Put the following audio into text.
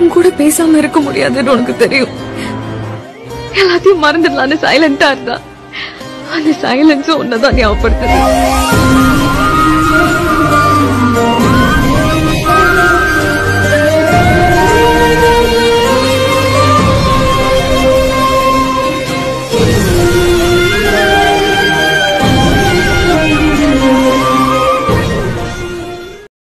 உன் கூட பேசாம இருக்க முடியாதுன்னு உனக்கு தெரியும். எல்லாத்தையும் மறந்துடலான்னு சைலண்டா இருந்தா. அந்த சைலன்ஸும் உன்னதான் ஞாபகப்படுத்துது.